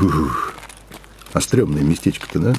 Ух, а стрёмное местечко-то, да?